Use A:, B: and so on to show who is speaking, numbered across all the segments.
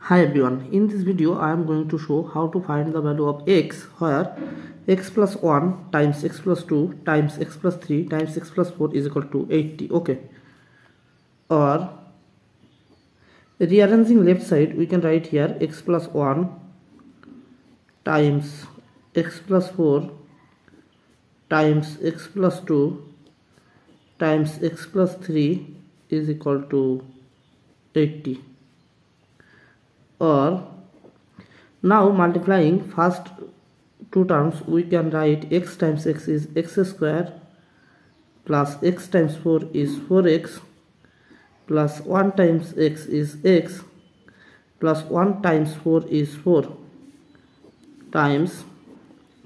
A: Hi everyone, in this video I am going to show how to find the value of x where x plus 1 times x plus 2 times x plus 3 times x plus 4 is equal to 80 okay. Or rearranging left side we can write here x plus 1 times x plus 4 times x plus 2 times x plus 3 is equal to 80 or now multiplying first two terms we can write x times x is x square plus x times 4 is 4x plus 1 times x is x plus 1 times 4 is 4 times.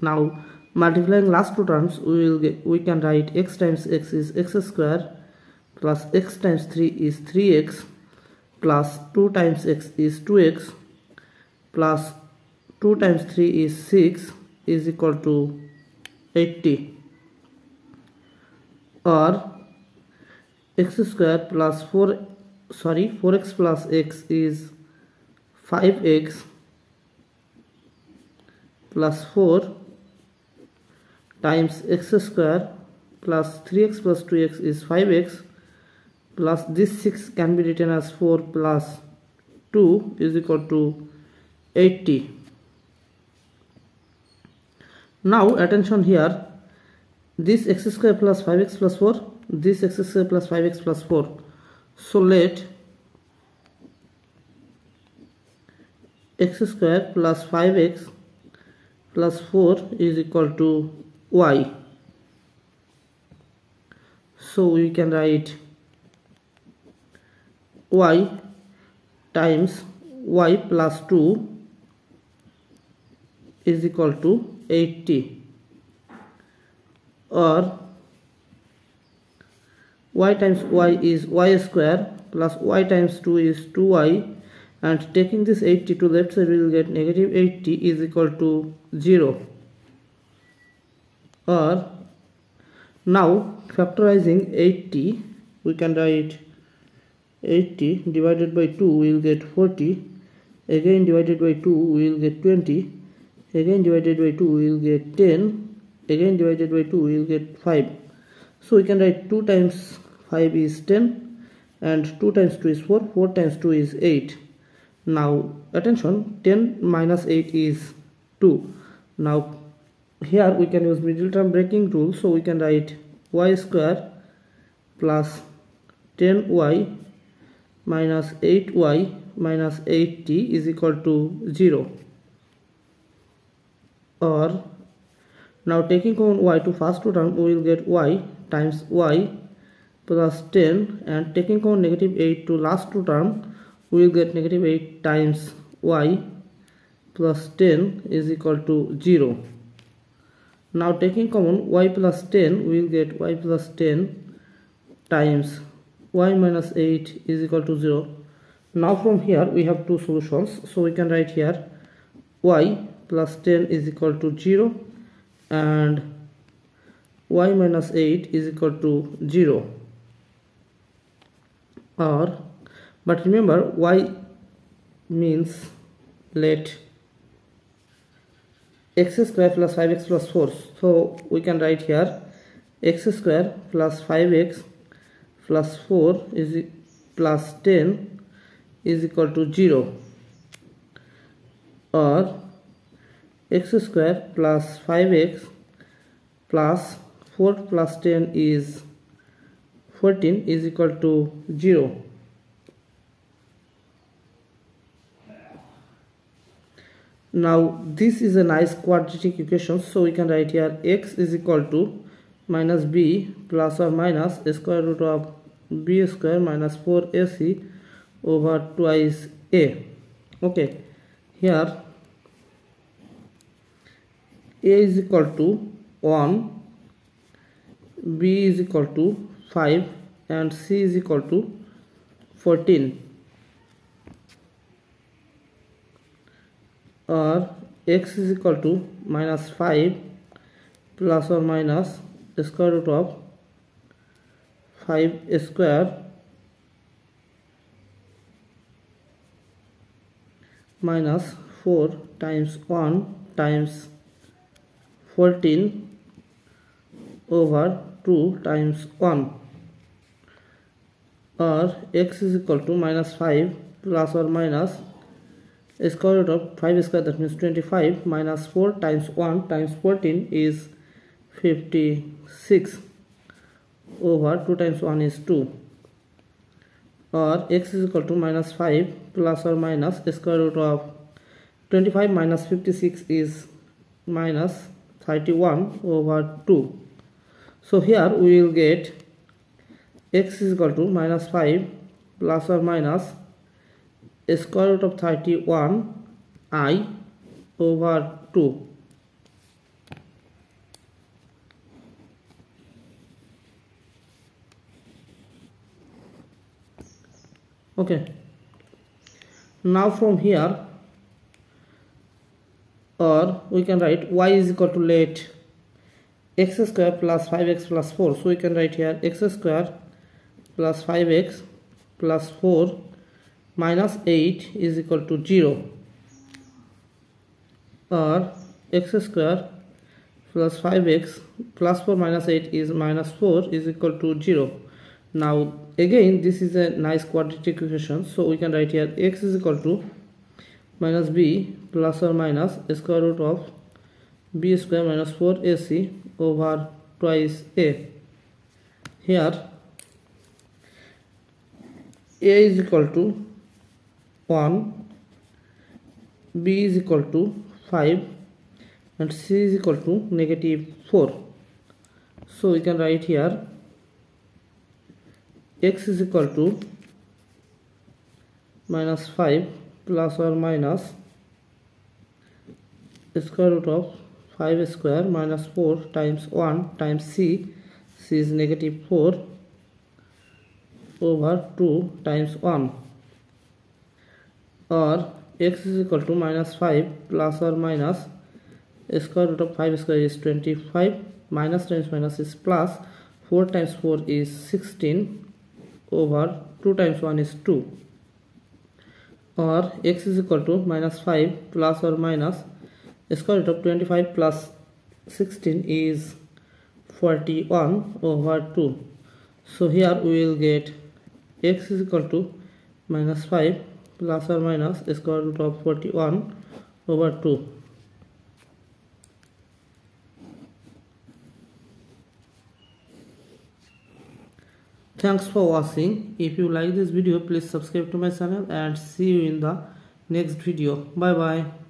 A: Now multiplying last two terms we will get we can write x times x is x square plus x times 3 is 3x plus 2 times x is 2x plus 2 times 3 is 6 is equal to 80 or x square plus 4 sorry 4x plus x is 5x plus 4 times x square plus 3x plus 2x is 5x plus this 6 can be written as 4 plus 2 is equal to 80 now attention here. This x square plus 5x plus 4 this x square plus 5x plus 4 so let x square plus 5x plus 4 is equal to y. So we can write y times y plus 2 is equal to 80 or y times y is y square plus y times 2 is 2y and taking this 80 to left side we will get negative 80 is equal to 0 or now factorizing 80 we can write 80 divided by 2 we will get 40 again divided by 2 we will get 20 again divided by 2 we will get 10 again divided by 2 we will get 5 so we can write 2 times 5 is 10 and 2 times 2 is 4 4 times 2 is 8 now attention 10 minus 8 is 2 now here we can use middle term breaking rule. So we can write y square plus 10y minus 8y minus 8t is equal to 0 or now taking common y to first two term we will get y times y plus 10 and taking common negative 8 to last two term we will get negative 8 times y plus 10 is equal to 0 now taking common y plus 10 we will get y plus 10 times y minus 8 is equal to 0 now from here we have two solutions. So we can write here y plus 10 is equal to 0 and y minus 8 is equal to 0 or but remember y means let x square plus 5x plus 4 so we can write here x square plus 5x plus 4 is plus 10 is equal to 0 or x square plus 5x plus 4 plus 10 is 14 is equal to 0 now this is a nice quadratic equation so we can write here x is equal to minus b plus or minus square root of B square minus four A C over twice A okay here A is equal to one B is equal to five and C is equal to fourteen और X is equal to minus five plus और minus square root of 5 square minus 4 times 1 times 14 over 2 times 1 or x is equal to minus 5 plus or minus square root of 5 square that means 25 minus 4 times 1 times 14 is 56 over 2 times 1 is 2 or x is equal to minus 5 plus or minus square root of 25 minus 56 is minus 31 over 2 so here we will get x is equal to minus 5 plus or minus square root of 31 i over 2 okay. Now from here or we can write y is equal to let x square plus 5x plus 4 so we can write here x square plus 5x plus 4 minus 8 is equal to 0 or x square plus 5x plus 4 minus 8 is minus 4 is equal to 0 now again this is a nice quadratic equation so we can write here x is equal to minus b plus or minus square root of b square minus 4ac over twice a. Here a is equal to 1 b is equal to 5 and c is equal to negative 4 so we can write here x is equal to minus 5 plus or minus square root of 5 square minus 4 times 1 times c. c is negative 4 over 2 times 1 or x is equal to minus 5 plus or minus square root of 5 square is 25 minus times minus is plus 4 times 4 is 16 over 2 times 1 is 2 or x is equal to minus 5 plus or minus square root of 25 plus 16 is 41 over 2 so here we will get x is equal to minus 5 plus or minus square root of 41 over 2 thanks for watching. If you like this video please subscribe to my channel and see you in the next video. Bye bye